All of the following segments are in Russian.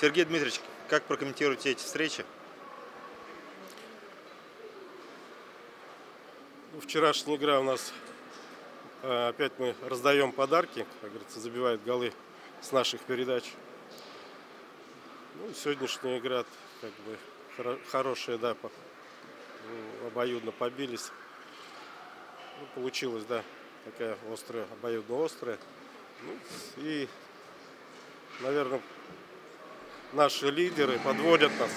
Сергей Дмитриевич, как прокомментируете эти встречи? Ну, Вчерашняя игра у нас э, опять мы раздаем подарки, как говорится, забивают голы с наших передач. Ну, сегодняшняя игра как бы хоро- хорошая, да, по- ну, обоюдно побились. Ну, получилась, да, такая острая, обоюдно острая. Ну, и, наверное, наши лидеры подводят нас.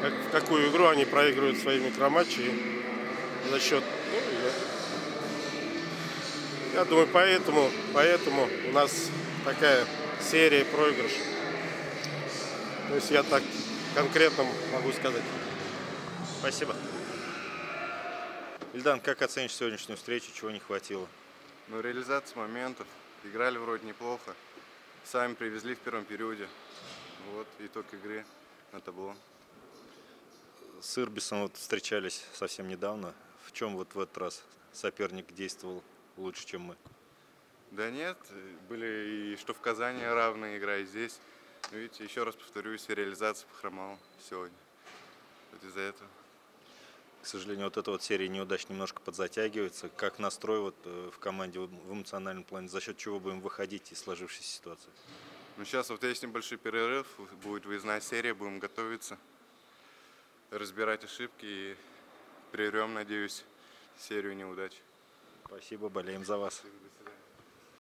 Как- в какую игру они проигрывают свои микроматчи. За счет, ну, я, я думаю, поэтому, поэтому у нас такая серия проигрышей. То есть я так конкретно могу сказать. Спасибо. Ильдан, как оценишь сегодняшнюю встречу, чего не хватило? Ну, реализация моментов. Играли вроде неплохо. Сами привезли в первом периоде. Вот итог игры на табло. С Ирбисом вот встречались совсем недавно. В чем вот в этот раз соперник действовал лучше, чем мы? Да нет, были и что в Казани равные игра, и здесь. Но видите, еще раз повторюсь, реализация похромала сегодня. Вот из-за этого. К сожалению, вот эта вот серия неудач немножко подзатягивается. Как настрой вот э, в команде в эмоциональном плане? За счет чего будем выходить из сложившейся ситуации? Ну, сейчас вот есть небольшой перерыв, будет выездная серия, будем готовиться, разбирать ошибки и прервем, надеюсь, серию неудач. Спасибо, болеем за вас. До свидания.